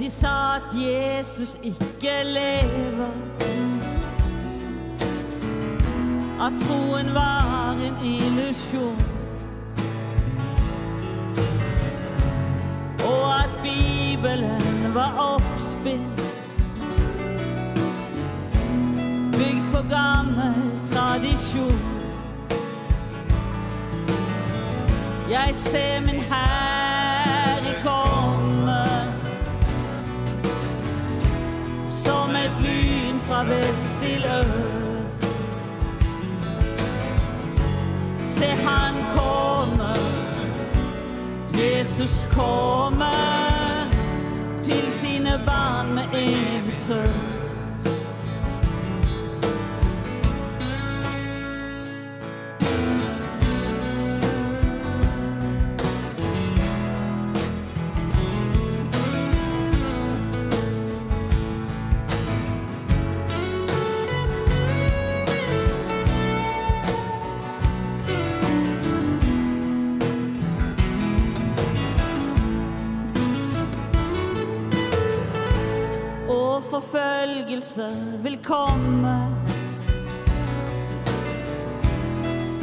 De sa at Jesus ikke lever. At troen var en illusjon. Og at Bibelen var oppspinn. Bygd på gammel tradisjon. Jeg ser min Herre lyn fra vest til øst. Se, han kommer, Jesus kommer til sine barn med evig trøst. Forfølgelse vil komme.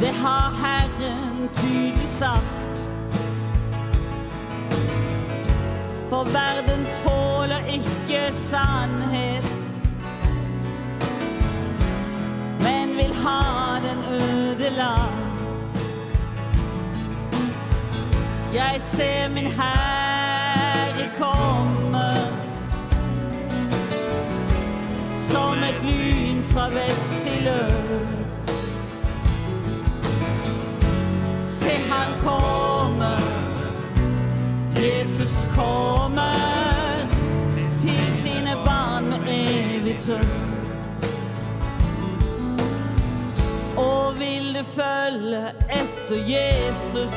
Det har Herren tydelig sagt. For verden tåler ikke sannhet, men vil ha den ødelagt. Jeg ser min Herre komme. Et lyn fra vest til øst. Se, han kommer, Jesus kommer til sine barn med evig trøst. Og vil du følge etter Jesus,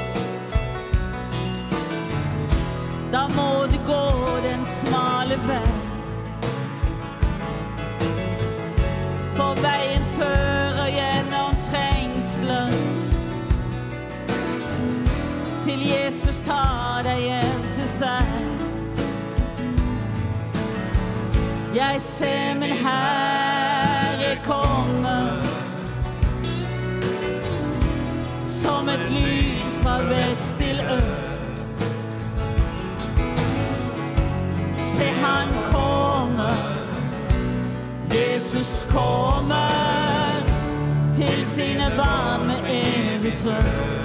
For veien fører gjennom trengsler. Til Jesus tar deg hjem til seg. Jeg ser min Herre komme. Som et lyn fra vest til øst Jesus kommer til sine barn med evig trøst.